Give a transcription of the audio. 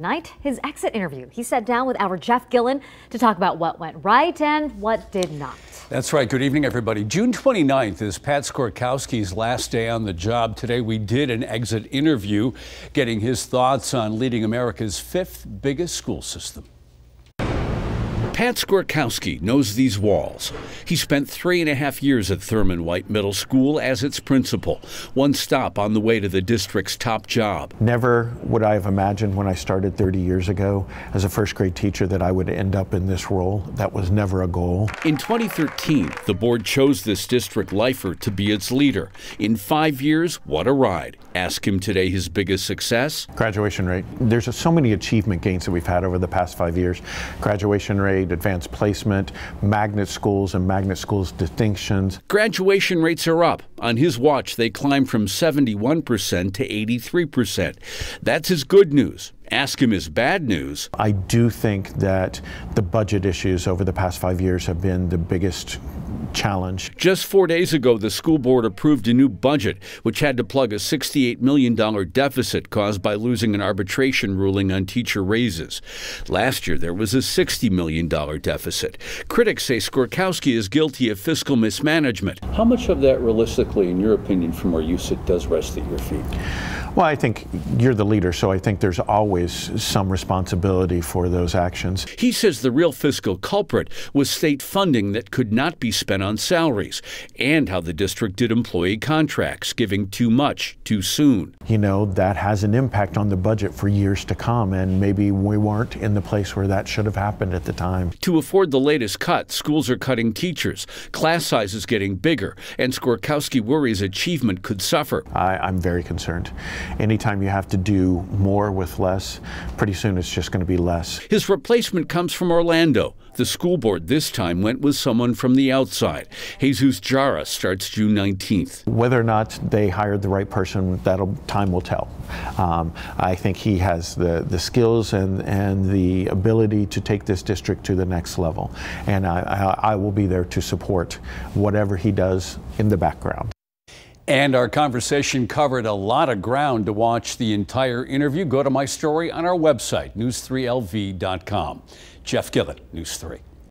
Night, his exit interview. He sat down with our Jeff Gillen to talk about what went right and what did not. That's right. Good evening, everybody. June 29th is Pat Skorkowsky's last day on the job. Today, we did an exit interview, getting his thoughts on leading America's fifth biggest school system. Pat Skorkowsky knows these walls. He spent three and a half years at Thurman White Middle School as its principal, one stop on the way to the district's top job. Never would I have imagined when I started 30 years ago as a first grade teacher that I would end up in this role. That was never a goal. In 2013, the board chose this district lifer to be its leader. In five years, what a ride. Ask him today his biggest success. Graduation rate. There's so many achievement gains that we've had over the past five years. Graduation rate advanced placement, magnet schools and magnet schools distinctions. Graduation rates are up. On his watch, they climbed from 71% to 83%. That's his good news. Ask him his bad news. I do think that the budget issues over the past five years have been the biggest challenge. Just four days ago, the school board approved a new budget, which had to plug a $68 million deficit caused by losing an arbitration ruling on teacher raises. Last year, there was a $60 million deficit. Critics say Skorkowsky is guilty of fiscal mismanagement. How much of that, realistically, in your opinion, from where you sit, does rest at your feet? Well, I think you're the leader, so I think there's always some responsibility for those actions. He says the real fiscal culprit was state funding that could not be spent on salaries and how the district did employee contracts, giving too much too soon. You know, that has an impact on the budget for years to come, and maybe we weren't in the place where that should have happened at the time. To afford the latest cut, schools are cutting teachers, class sizes getting bigger, and Skorkowsky worries achievement could suffer. I, I'm very concerned anytime you have to do more with less, pretty soon it's just going to be less. His replacement comes from Orlando. The school board this time went with someone from the outside. Jesus Jara starts June 19th. Whether or not they hired the right person, that time will tell. Um, I think he has the, the skills and, and the ability to take this district to the next level. And I, I, I will be there to support whatever he does in the background. And our conversation covered a lot of ground to watch the entire interview. Go to my story on our website, news3lv.com. Jeff Gillen, News 3.